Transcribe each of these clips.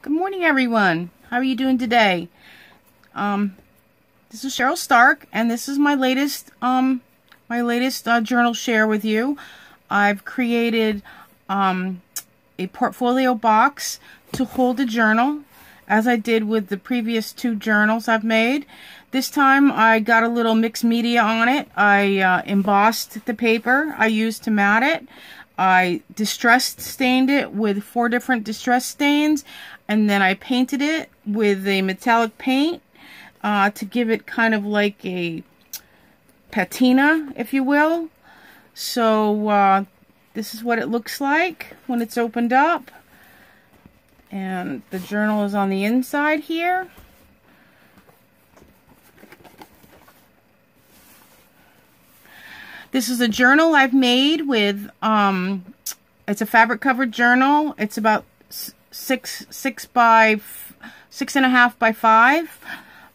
Good morning, everyone. How are you doing today? Um, this is Cheryl Stark, and this is my latest um, my latest uh, journal share with you. I've created um, a portfolio box to hold a journal, as I did with the previous two journals I've made. This time I got a little mixed media on it. I uh, embossed the paper I used to mat it. I distressed stained it with four different distress stains and then I painted it with a metallic paint uh, to give it kind of like a patina, if you will. So uh, this is what it looks like when it's opened up. And the journal is on the inside here. This is a journal I've made with, um, it's a fabric covered journal. It's about six, six by, six and a half by five.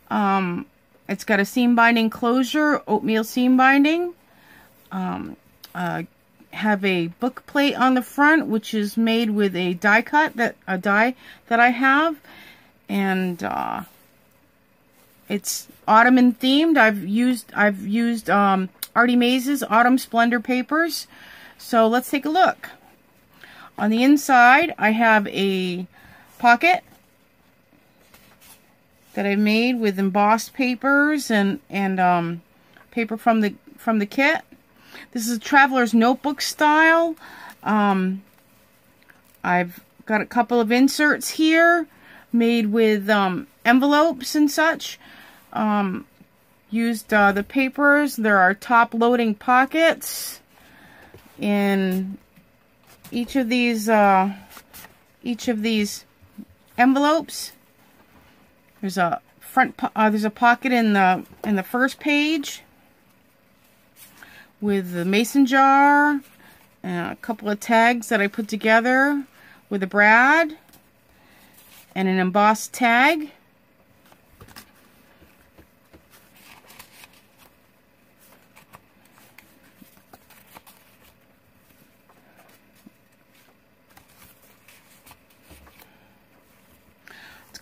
Um, it's got a seam binding closure, oatmeal seam binding. Um, uh, have a book plate on the front, which is made with a die cut that a die that I have, and uh, it's autumn themed. I've used I've used um, ARTYmaze's Autumn Splendor papers. So let's take a look. On the inside, I have a pocket that I made with embossed papers and and um, paper from the from the kit. This is a traveler's notebook style. Um, I've got a couple of inserts here made with um, envelopes and such. Um, used uh, the papers. There are top loading pockets in each of these uh, each of these envelopes. There's a front uh, there's a pocket in the in the first page with the mason jar and a couple of tags that I put together with a brad and an embossed tag.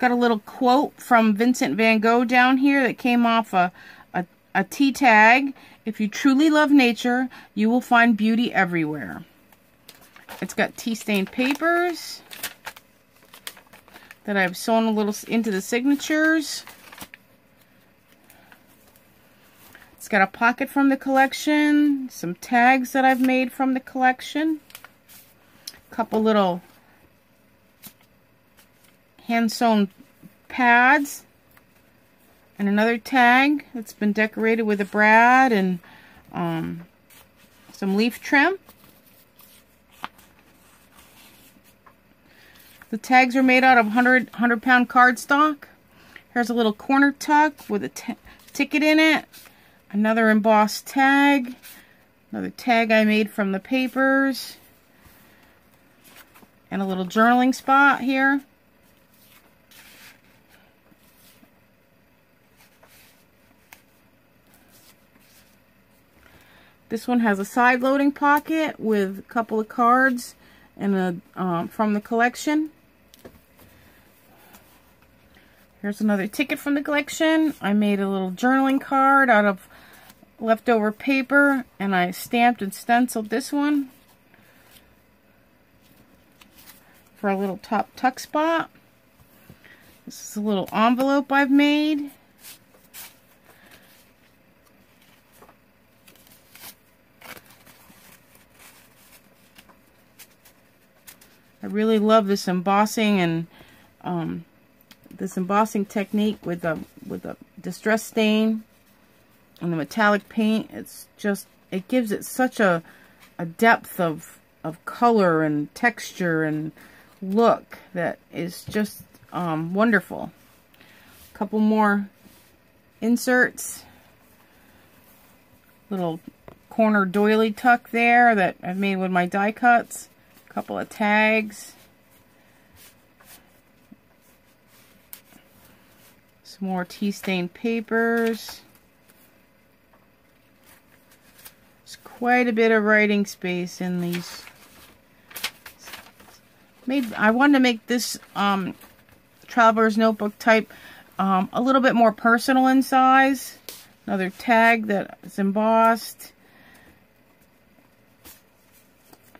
Got a little quote from Vincent van Gogh down here that came off a, a, a tea tag. If you truly love nature, you will find beauty everywhere. It's got tea stained papers that I've sewn a little into the signatures. It's got a pocket from the collection, some tags that I've made from the collection, a couple little hand sewn pads and another tag that's been decorated with a brad and um, some leaf trim. The tags are made out of 100, 100 pound cardstock. Here's a little corner tuck with a ticket in it. Another embossed tag. Another tag I made from the papers. And a little journaling spot here. This one has a side loading pocket with a couple of cards and a um, from the collection. Here's another ticket from the collection. I made a little journaling card out of leftover paper and I stamped and stenciled this one for a little top tuck spot. This is a little envelope I've made. I really love this embossing and um, this embossing technique with the with the distress stain and the metallic paint. It's just it gives it such a a depth of of color and texture and look that is just um, wonderful. A couple more inserts. Little corner doily tuck there that I've made with my die cuts couple of tags. Some more tea stained papers. There's quite a bit of writing space in these. Made, I wanted to make this um, traveler's notebook type, um, a little bit more personal in size. Another tag that is embossed.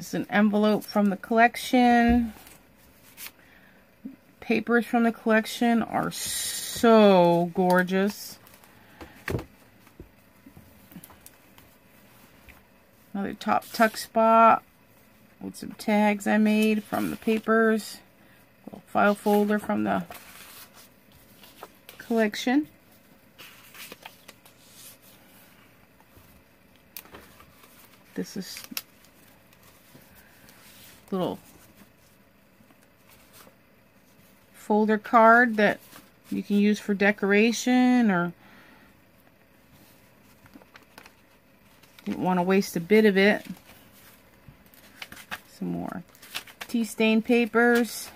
It's an envelope from the collection. Papers from the collection are so gorgeous. Another top tuck spot with some tags I made from the papers. Little file folder from the collection. This is little folder card that you can use for decoration or didn't want to waste a bit of it. Some more tea stain papers.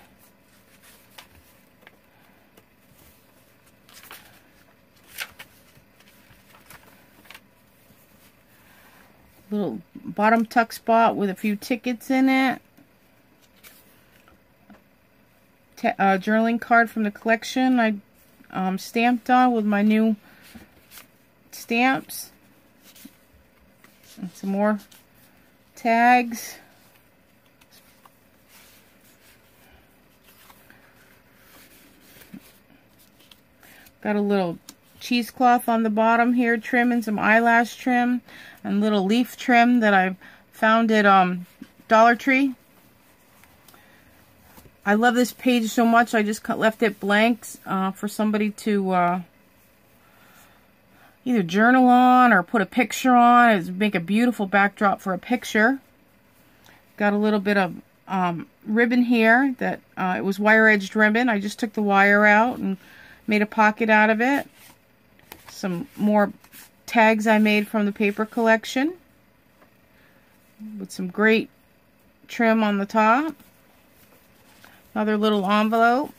Little bottom tuck spot with a few tickets in it. Uh, journaling card from the collection I um, stamped on with my new stamps. And some more tags. Got a little cheesecloth on the bottom here, trim and some eyelash trim and little leaf trim that I found at um, Dollar Tree. I love this page so much I just left it blank uh, for somebody to uh, either journal on or put a picture on. It's make a beautiful backdrop for a picture. Got a little bit of um, ribbon here that uh, it was wire edged ribbon. I just took the wire out and made a pocket out of it. Some more tags I made from the paper collection with some great trim on the top. Another little envelope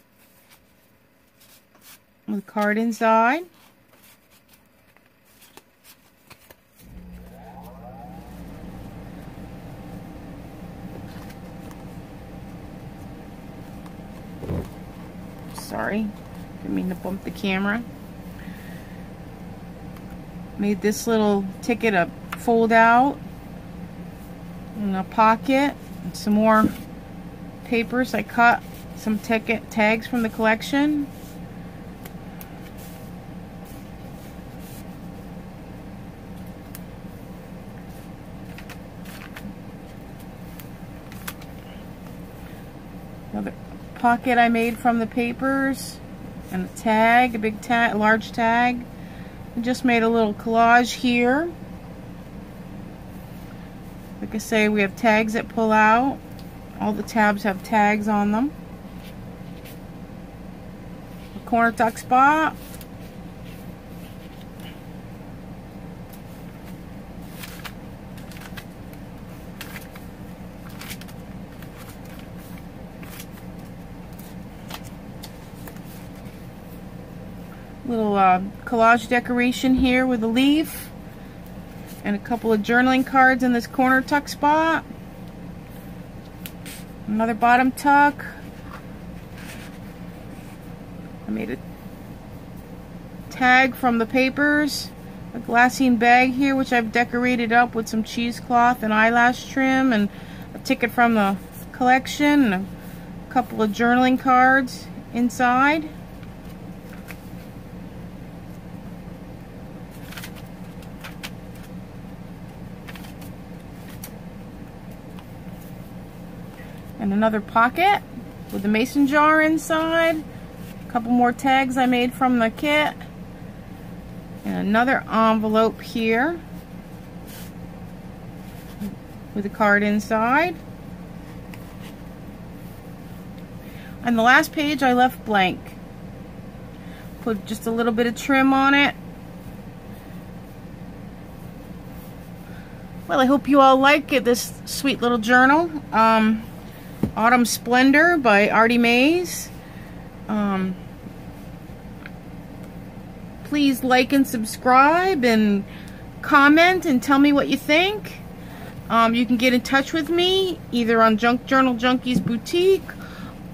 with a card inside. Sorry, didn't mean to bump the camera. Made this little ticket a fold out in a pocket. Some more papers. I cut some ticket tags from the collection. Another pocket I made from the papers and a tag, a big tag, large tag. I just made a little collage here. Like I say, we have tags that pull out. All the tabs have tags on them. A corner tuck spot. Little uh, collage decoration here with a leaf and a couple of journaling cards in this corner tuck spot. Another bottom tuck. I made a tag from the papers. A glassine bag here, which I've decorated up with some cheesecloth and eyelash trim and a ticket from the collection and a couple of journaling cards inside. And another pocket with a mason jar inside. A couple more tags I made from the kit. And another envelope here with a card inside. And the last page I left blank. Put just a little bit of trim on it. Well, I hope you all like it, this sweet little journal. Um, Autumn Splendor by ARTYmaze. Um, please like and subscribe and comment and tell me what you think. Um, you can get in touch with me either on Junk Journal Junkies Boutique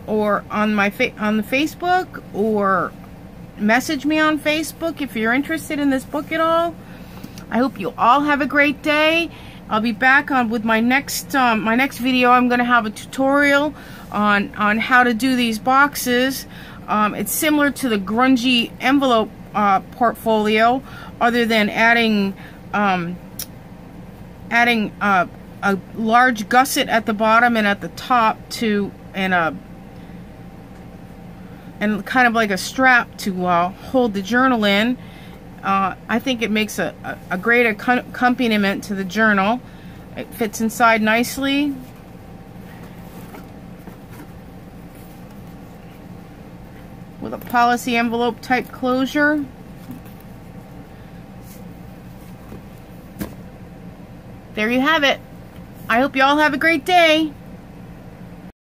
or on my on the Facebook or message me on Facebook if you're interested in this book at all. I hope you all have a great day. I'll be back on with my next um, my next video. I'm going to have a tutorial on on how to do these boxes. Um, it's similar to the grungy envelope uh, portfolio, other than adding um, adding uh, a large gusset at the bottom and at the top to and a and kind of like a strap to uh, hold the journal in. Uh, I think it makes a, a, a great accompaniment to the journal. It fits inside nicely. With a policy envelope type closure. There you have it. I hope you all have a great day.